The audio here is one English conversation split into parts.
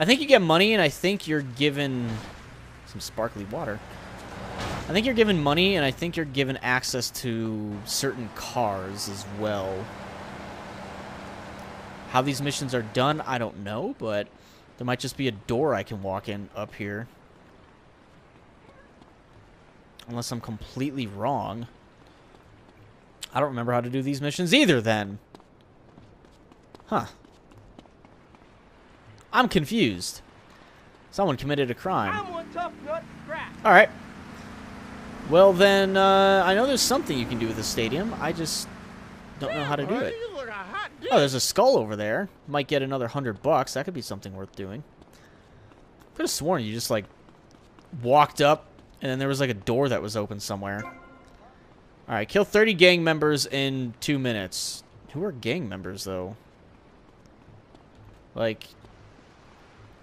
I think you get money, and I think you're given some sparkly water. I think you're given money, and I think you're given access to certain cars as well. How these missions are done, I don't know, but there might just be a door I can walk in up here. Unless I'm completely wrong. I don't remember how to do these missions either, then. Huh. I'm confused. Someone committed a crime. Alright. Well, then, uh, I know there's something you can do with the stadium. I just don't know how to do it. Oh, there's a skull over there. Might get another hundred bucks. That could be something worth doing. Could have sworn you just, like, walked up, and then there was, like, a door that was open somewhere. Alright, kill 30 gang members in two minutes. Who are gang members, though? Like,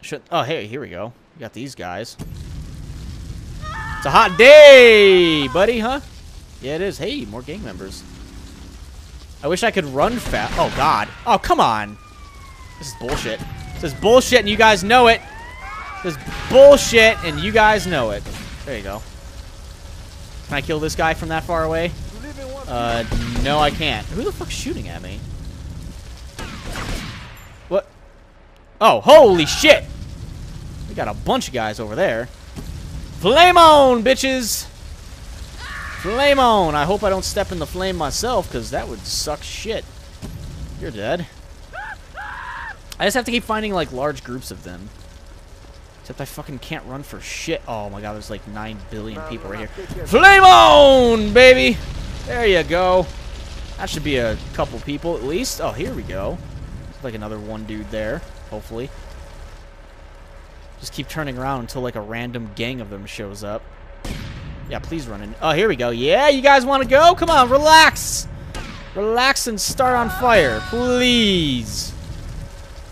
should, oh, hey, here we go. We got these guys. It's a hot day, buddy, huh? Yeah, it is. Hey, more gang members. I wish I could run fast. Oh, God. Oh, come on. This is bullshit. This is bullshit, and you guys know it. This is bullshit, and you guys know it. There you go. Can I kill this guy from that far away? Uh, no, I can't. Who the fuck's shooting at me? What? Oh, holy shit! Got a bunch of guys over there. Flame on, bitches! Flame on! I hope I don't step in the flame myself, because that would suck shit. You're dead. I just have to keep finding, like, large groups of them. Except I fucking can't run for shit. Oh my god, there's like 9 billion people right here. Flame on, baby! There you go. That should be a couple people at least. Oh, here we go. There's like another one dude there, hopefully. Just keep turning around until like a random gang of them shows up. Yeah, please run in. Oh, here we go. Yeah, you guys want to go? Come on, relax. Relax and start on fire, please.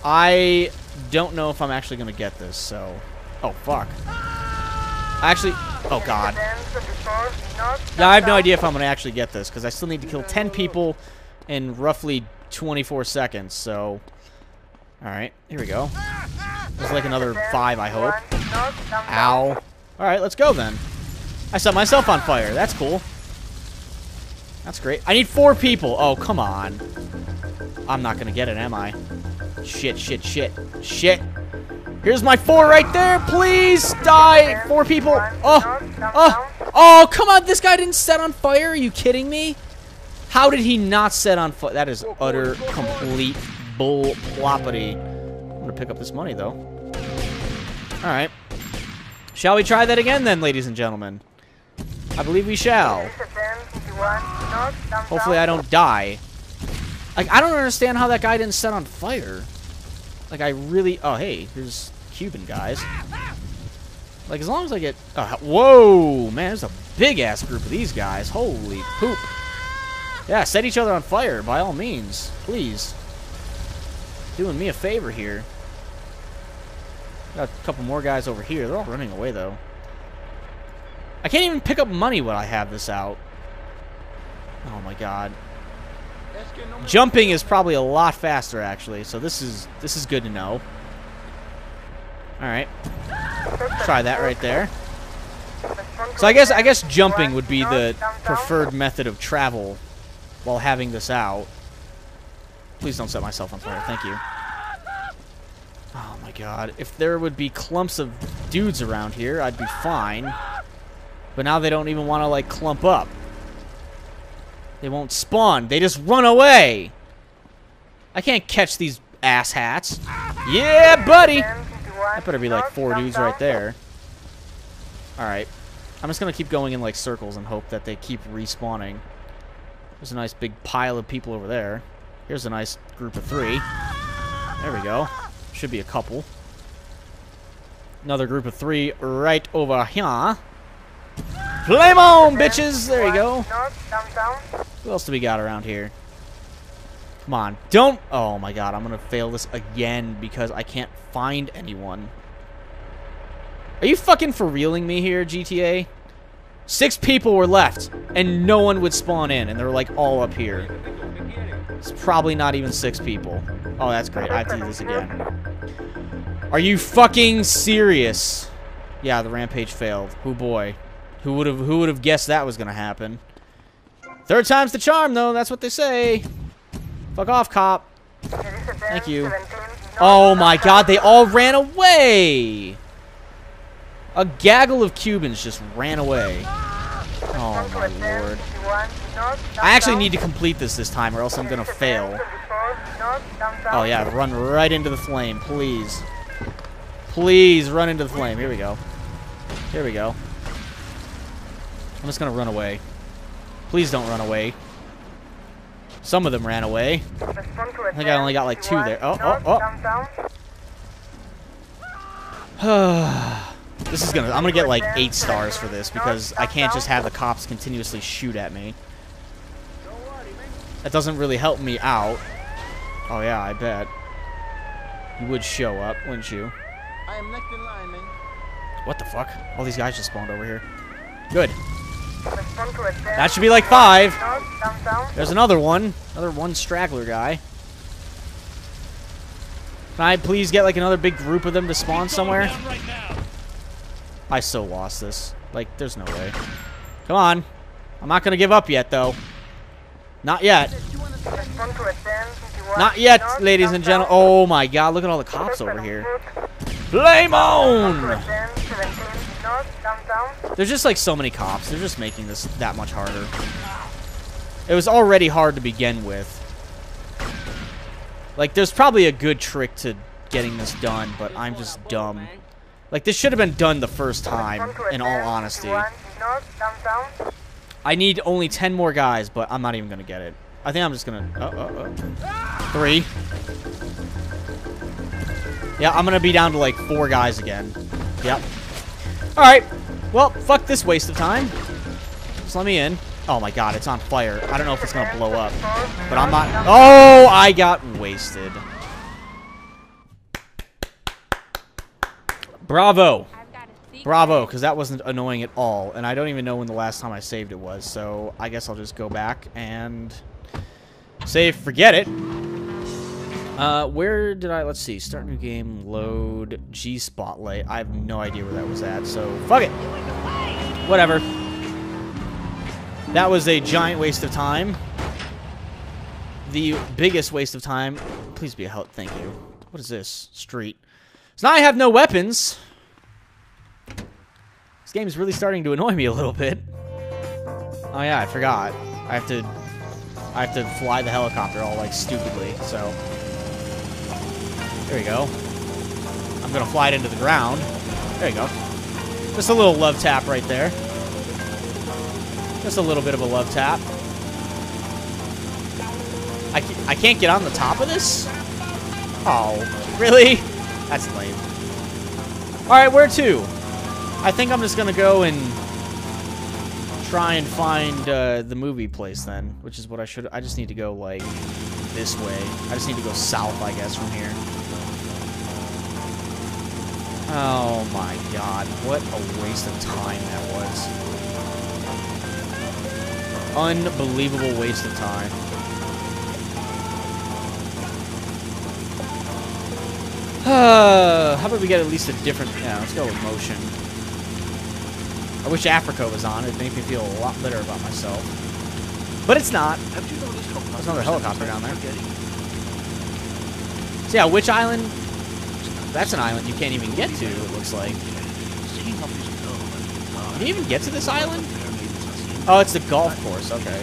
I don't know if I'm actually going to get this, so... Oh, fuck. I actually... Oh, God. Yeah, I have no idea if I'm going to actually get this, because I still need to kill 10 people in roughly 24 seconds, so... Alright, here we go. There's like another five, I hope. Ow. Alright, let's go then. I set myself on fire. That's cool. That's great. I need four people. Oh, come on. I'm not going to get it, am I? Shit, shit, shit. Shit. Here's my four right there. Please die. Four people. Oh, oh, oh, come on. This guy didn't set on fire. Are you kidding me? How did he not set on fire? That is utter, complete bull ploppity. I'm to pick up this money, though. All right. Shall we try that again, then, ladies and gentlemen? I believe we shall. Hopefully I don't die. Like, I don't understand how that guy didn't set on fire. Like, I really... Oh, hey, there's Cuban guys. Like, as long as I get... Uh, whoa! Man, there's a big-ass group of these guys. Holy poop. Yeah, set each other on fire, by all means. Please. Doing me a favor here. Got a couple more guys over here. They're all running away, though. I can't even pick up money when I have this out. Oh, my God. Jumping is probably a lot faster, actually. So this is this is good to know. All right, try that right there. So I guess I guess jumping would be the preferred method of travel while having this out. Please don't set myself on fire. Thank you. My god. If there would be clumps of dudes around here, I'd be fine. But now they don't even want to, like, clump up. They won't spawn. They just run away. I can't catch these asshats. Yeah, buddy. That better be like four dudes right there. Alright. I'm just going to keep going in like circles and hope that they keep respawning. There's a nice big pile of people over there. Here's a nice group of three. There we go. Should be a couple. Another group of three right over here. Flame on, bitches! There you go. Who else do we got around here? Come on. Don't... Oh, my God. I'm going to fail this again because I can't find anyone. Are you fucking for reeling me here, GTA? Six people were left, and no one would spawn in, and they're, like, all up here. It's probably not even six people. Oh, that's great. I have to do this again. Are you fucking serious? Yeah, the rampage failed. Oh boy. Who would have who would have guessed that was gonna happen? Third time's the charm though, that's what they say. Fuck off, cop. Thank you. Oh my god, they all ran away! A gaggle of Cubans just ran away. Oh my lord. I actually need to complete this this time or else I'm gonna fail. Oh yeah, run right into the flame, please. Please run into the flame. Here we go. Here we go. I'm just gonna run away. Please don't run away. Some of them ran away. I think I only got like two there. Oh, oh, oh. this is gonna, I'm gonna get like eight stars for this because I can't just have the cops continuously shoot at me. That doesn't really help me out. Oh yeah, I bet. You would show up, wouldn't you? I am next in line, man. What the fuck? All these guys just spawned over here. Good. That should be like five. There's another one. Another one straggler guy. Can I please get like another big group of them to spawn somewhere? I so lost this. Like, there's no way. Come on. I'm not going to give up yet, though. Not yet. Not yet, ladies and gentlemen. Oh my god, look at all the cops over here. Flame on! There's just like so many cops. They're just making this that much harder. It was already hard to begin with. Like, there's probably a good trick to getting this done, but I'm just dumb. Like, this should have been done the first time, in all honesty. I need only 10 more guys, but I'm not even going to get it. I think I'm just going to... Uh, uh, uh. Three. Yeah, I'm to be down to, like, four guys again. Yep. Alright. Well, fuck this waste of time. Just let me in. Oh my god, it's on fire. I don't know if it's to blow up. But I'm not... Oh, I got wasted. Bravo. Bravo, because that wasn't annoying at all. And I don't even know when the last time I saved it was. So I guess I'll just go back and save. Forget it. Uh, where did I... Let's see. Start new game. Load. G Spotlight. I have no idea where that was at. So, fuck it. Whatever. That was a giant waste of time. The biggest waste of time. Please be a help. Thank you. What is this? Street. So now I have no weapons. This game is really starting to annoy me a little bit. Oh yeah, I forgot. I have to I have to fly the helicopter all like stupidly, so there we go. I'm gonna fly it into the ground. There you go. Just a little love tap right there. Just a little bit of a love tap. I, I can't get on the top of this? Oh, really? That's lame. Alright, where to? I think I'm just gonna go and try and find uh, the movie place then, which is what I should... I just need to go, like, this way. I just need to go south, I guess, from here. Oh my god, what a waste of time that was. Unbelievable waste of time. How about we get at least a different... Yeah, let's go with motion. I wish Africa was on. It'd make me feel a lot better about myself. But it's not. There's another helicopter down there. So yeah, which island? That's an island you can't even get to, it looks like. Can you even get to this island? Oh, it's the golf course. Okay.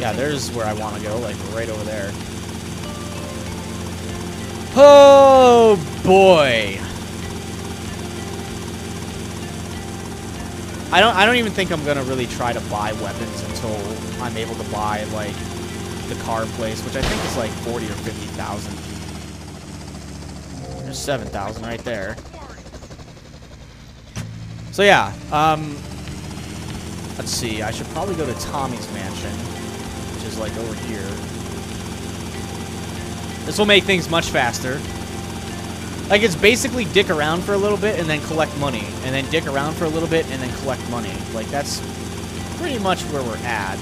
Yeah, there's where I want to go, like right over there. Oh boy. I don't I don't even think I'm gonna really try to buy weapons until I'm able to buy like the car place, which I think is like forty or fifty thousand. There's seven thousand right there. So yeah, um let's see, I should probably go to Tommy's mansion, which is like over here. This will make things much faster. Like, it's basically dick around for a little bit and then collect money. And then dick around for a little bit and then collect money. Like, that's pretty much where we're at.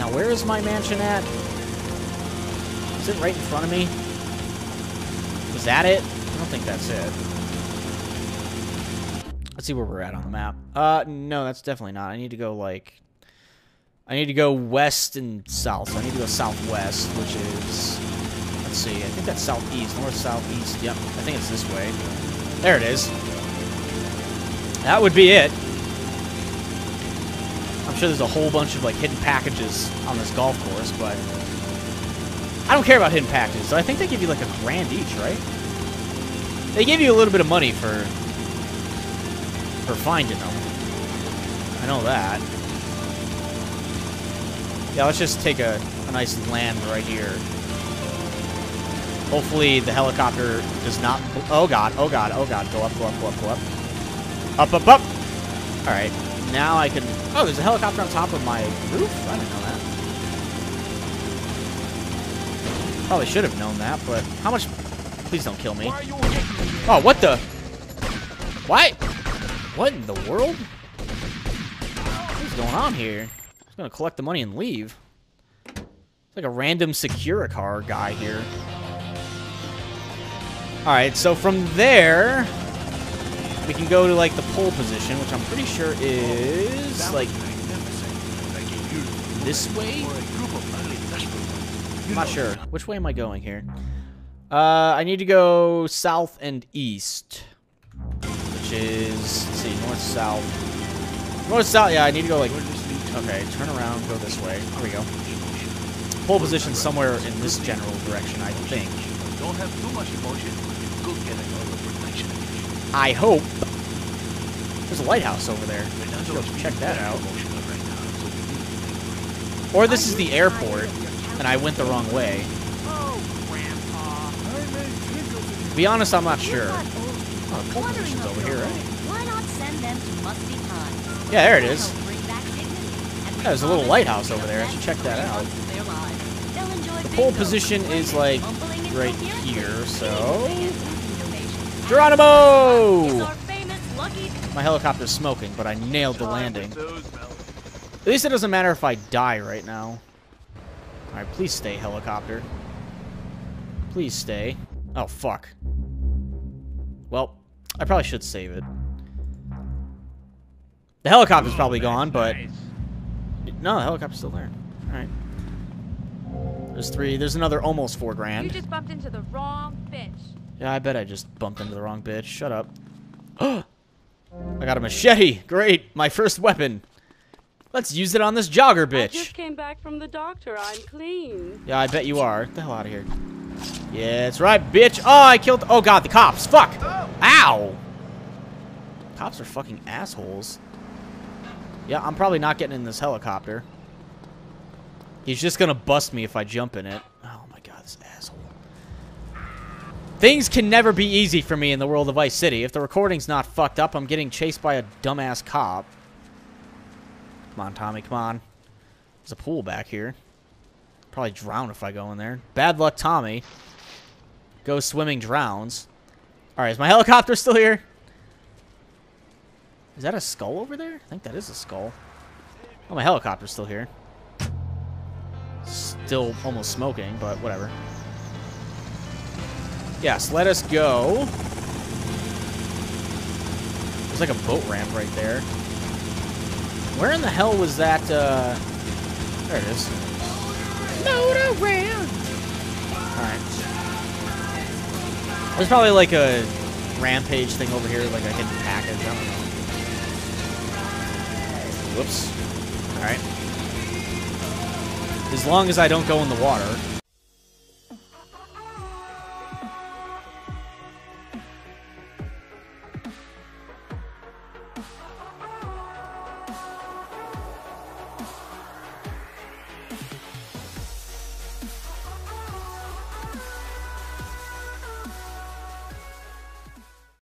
Now, where is my mansion at? Is it right in front of me? Is that it? I don't think that's it. Let's see where we're at on the map. Uh, no, that's definitely not. I need to go, like... I need to go west and south. So I need to go southwest, which is... Let's see. I think that's southeast. North, southeast. Yep. I think it's this way. There it is. That would be it. I'm sure there's a whole bunch of, like, hidden packages on this golf course, but... I don't care about hidden packages. So I think they give you, like, a grand each, right? They give you a little bit of money for for finding them. I know that. Yeah, let's just take a, a nice land right here. Hopefully the helicopter does not... Oh, God. Oh, God. Oh, God. Go up, go up, go up, go up. Up, up, up. All right. Now I can... Oh, there's a helicopter on top of my roof? I didn't know that. Probably should have known that, but how much... Please don't kill me. Oh, what the... What? What in the world? What's going on here? He's gonna collect the money and leave. It's like a random Securicar guy here. Alright, so from there, we can go to, like, the pole position, which I'm pretty sure is, like, this way? I'm not sure. Which way am I going here? Uh, I need to go south and east which is, let's see, north-south. North-south, yeah, I need to go, like, okay, turn around, go this way. Here we go. Pole position somewhere in this general direction, I think. Don't have too much emotion. I hope. There's a lighthouse over there. check that out. Or this is the airport, and I went the wrong way. To be honest, I'm not sure. Oh, pole position's over here, right? Why not send them to Musty Yeah, there it is. Yeah, there's a little lighthouse over there. I should check that out. The pole position is like right here, so... Geronimo! My helicopter's smoking, but I nailed the landing. At least it doesn't matter if I die right now. Alright, please stay, helicopter. Please stay. Oh, fuck. Well, I probably should save it. The helicopter's probably gone, but... No, the helicopter's still there. Alright. There's three. There's another almost four grand. You just bumped into the wrong bitch. Yeah, I bet I just bumped into the wrong bitch. Shut up. I got a machete. Great. My first weapon. Let's use it on this jogger bitch. I just came back from the doctor. I'm clean. Yeah, I bet you are. Get the hell out of here. Yeah, that's right, bitch. Oh, I killed... Oh, God, the cops. Fuck. Ow. Cops are fucking assholes. Yeah, I'm probably not getting in this helicopter. He's just gonna bust me if I jump in it. Oh, my God, this asshole. Things can never be easy for me in the world of Vice City. If the recording's not fucked up, I'm getting chased by a dumbass cop. Come on, Tommy, come on. There's a pool back here. Probably drown if I go in there. Bad luck, Tommy. Go swimming, drowns. Alright, is my helicopter still here? Is that a skull over there? I think that is a skull. Oh, my helicopter's still here. Still almost smoking, but whatever. Yes, let us go. There's like a boat ramp right there. Where in the hell was that, uh... There it is. Ramp! Alright. There's probably like a rampage thing over here, like a hidden package. I don't know. Whoops. Alright. As long as I don't go in the water.